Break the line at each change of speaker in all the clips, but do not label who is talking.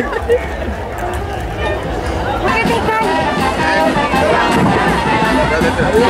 Look at the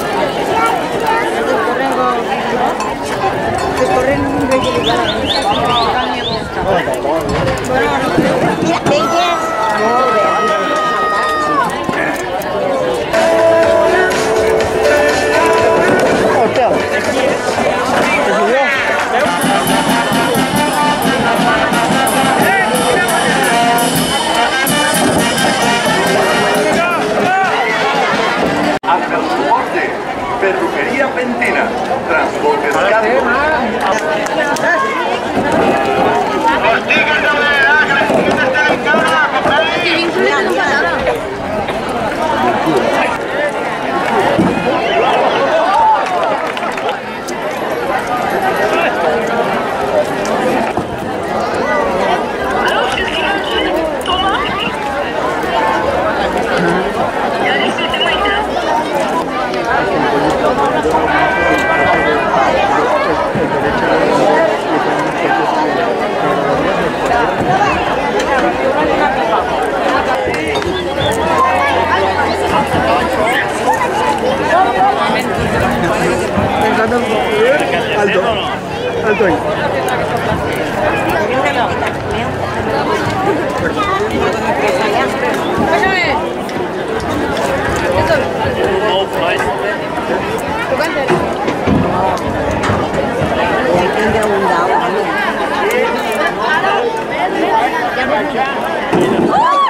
Bitcoin. Oh!